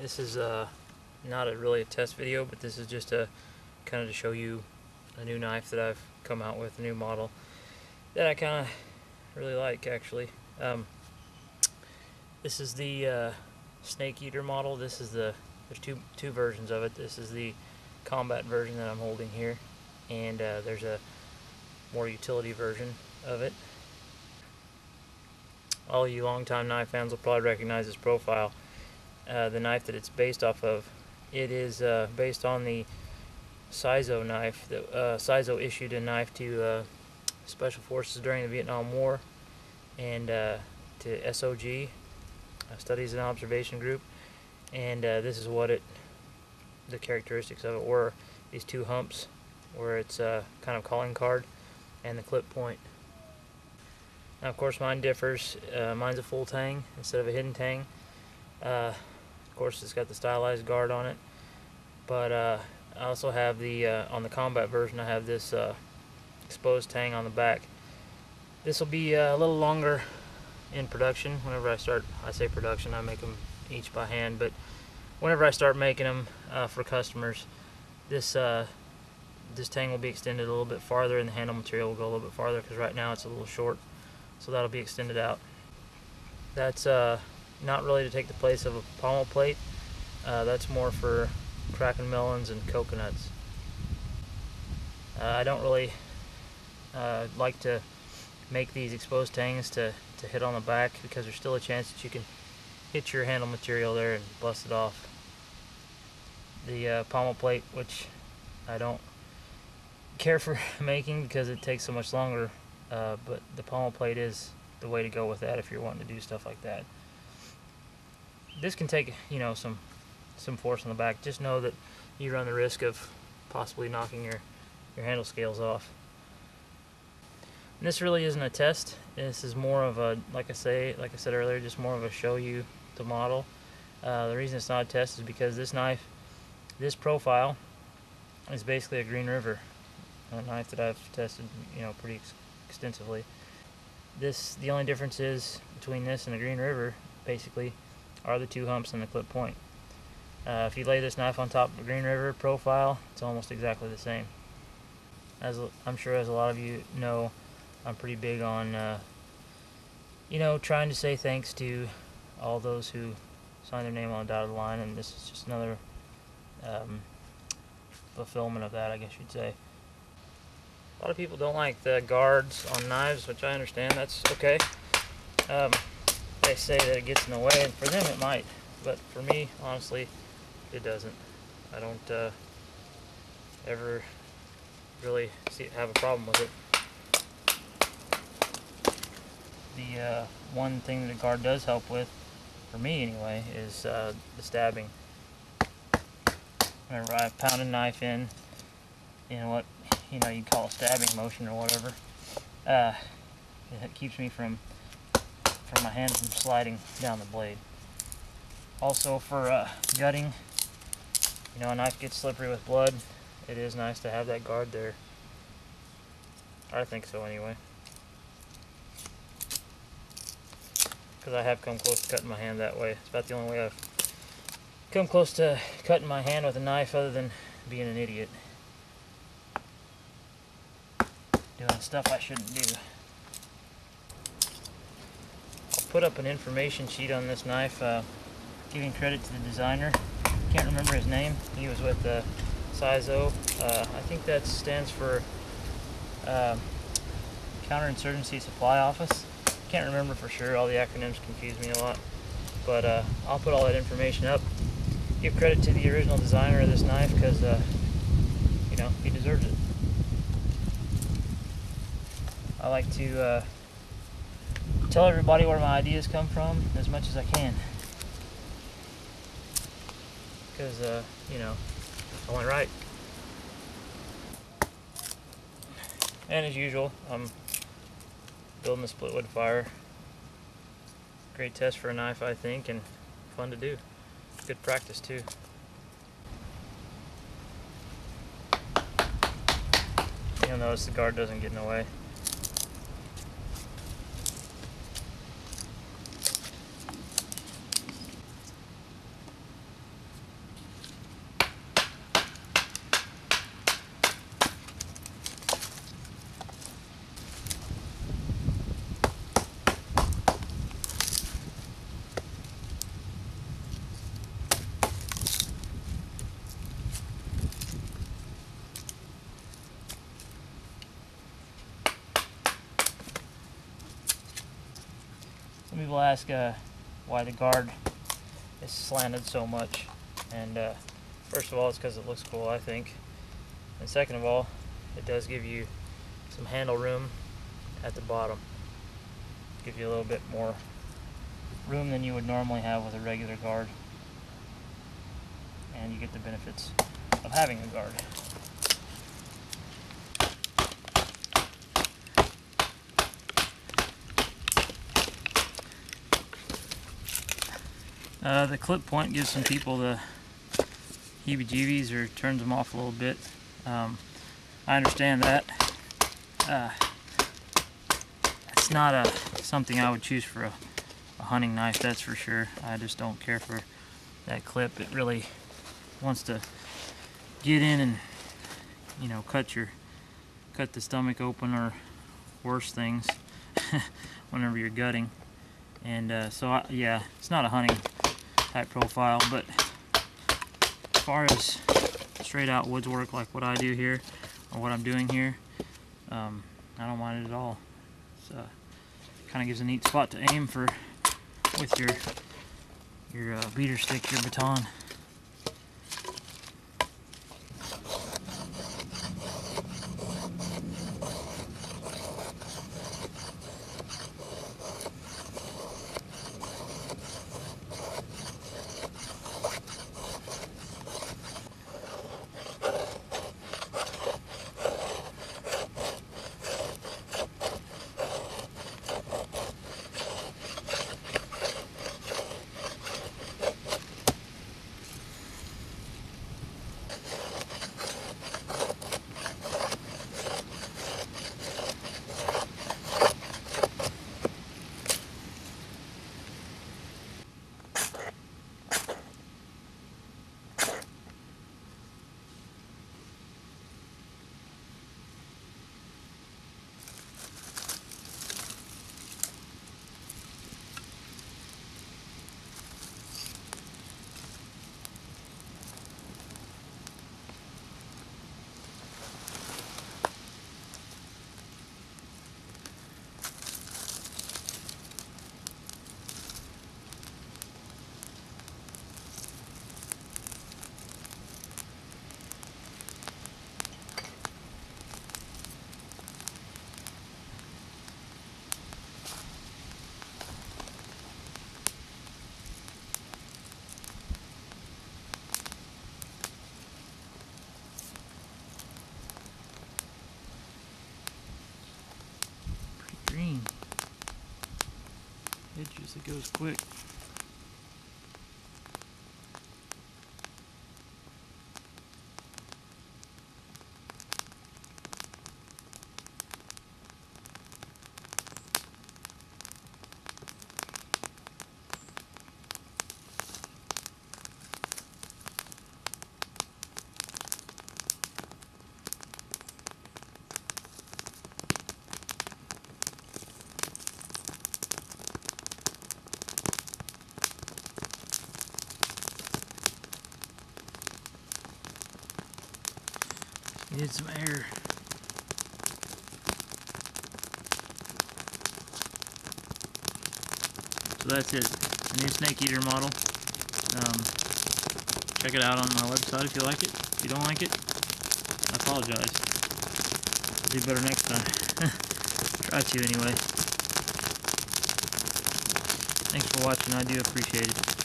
This is uh, not a really a test video, but this is just a kind of to show you a new knife that I've come out with, a new model that I kind of really like actually. Um, this is the uh, Snake Eater model. This is the there's two two versions of it. This is the combat version that I'm holding here, and uh, there's a more utility version of it. All you longtime knife fans will probably recognize this profile. Uh, the knife that it's based off of. It is uh, based on the CISO knife. That uh, CISO issued a knife to uh, Special Forces during the Vietnam War and uh, to SOG, uh, Studies and Observation Group, and this is what it, the characteristics of it were. These two humps, where it's a kind of calling card, and the clip point. Now, of course, mine differs. mine's a full tang instead of a hidden tang. Uh, course it's got the stylized guard on it. But uh, I also have the uh, on the combat version I have this uh, exposed tang on the back. This will be uh, a little longer in production. Whenever I start I say production I make them each by hand but whenever I start making them uh, for customers this uh, this tang will be extended a little bit farther and the handle material will go a little bit farther because right now it's a little short so that'll be extended out. That's not really to take the place of a pommel plate. Uh, that's more for cracking melons and coconuts. Uh, I don't really uh, like to make these exposed tangs to, to hit on the back because there's still a chance that you can hit your handle material there and bust it off. The uh, pommel plate, which I don't care for making because it takes so much longer, uh, but the pommel plate is the way to go with that if you're wanting to do stuff like that this can take you know some some force on the back. Just know that you run the risk of possibly knocking your your handle scales off. And this really isn't a test. This is more of a like I say like I said earlier just more of a show you the model. Uh, the reason it's not a test is because this knife this profile is basically a Green River. A knife that I've tested you know pretty ex extensively. This the only difference is between this and the Green River basically are the two humps and the clip point. Uh, if you lay this knife on top of a Green River profile, it's almost exactly the same. As I'm sure as a lot of you know, I'm pretty big on, uh, you know, trying to say thanks to all those who signed their name on the dotted line, and this is just another um, fulfillment of that, I guess you'd say. A lot of people don't like the guards on knives, which I understand, that's okay. Um, they say that it gets in the way, and for them it might, but for me, honestly, it doesn't. I don't uh, ever really see, have a problem with it. The uh, one thing that a guard does help with, for me anyway, is uh, the stabbing. Whenever I pound a knife in, you know what, you know, you call a stabbing motion or whatever, uh, it keeps me from for my hand from sliding down the blade. Also for uh, gutting, you know, a knife gets slippery with blood. It is nice to have that guard there. I think so anyway. Because I have come close to cutting my hand that way. It's about the only way I've come close to cutting my hand with a knife other than being an idiot. Doing stuff I shouldn't do put up an information sheet on this knife, uh, giving credit to the designer. Can't remember his name. He was with uh, CISO. Uh, I think that stands for uh, Counterinsurgency Supply Office. Can't remember for sure. All the acronyms confuse me a lot. But uh, I'll put all that information up. Give credit to the original designer of this knife because, uh, you know, he deserves it. I like to uh, tell everybody where my ideas come from as much as I can. Because, uh, you know, I went right. And as usual, I'm building a split wood fire. Great test for a knife, I think, and fun to do. Good practice, too. You'll notice the guard doesn't get in the way. People ask uh, why the guard is slanted so much, and uh, first of all, it's because it looks cool, I think. And second of all, it does give you some handle room at the bottom. Give you a little bit more room than you would normally have with a regular guard. And you get the benefits of having a guard. Uh, the clip point gives some people the heebie-jeebies or turns them off a little bit. Um, I understand that. Uh, it's not a something I would choose for a, a hunting knife, that's for sure. I just don't care for that clip. It really wants to get in and you know cut your cut the stomach open or worse things whenever you're gutting. And uh, so I, yeah, it's not a hunting type profile, but as far as straight out woods work like what I do here or what I'm doing here, um, I don't mind it at all. It's uh, kind of gives a neat spot to aim for with your your uh, beater stick, your baton. green. It goes quick. Need some air. So that's it. The new snake eater model. Um, check it out on my website if you like it. If you don't like it, I apologize. I'll do better next time. Try to anyway. Thanks for watching. I do appreciate it.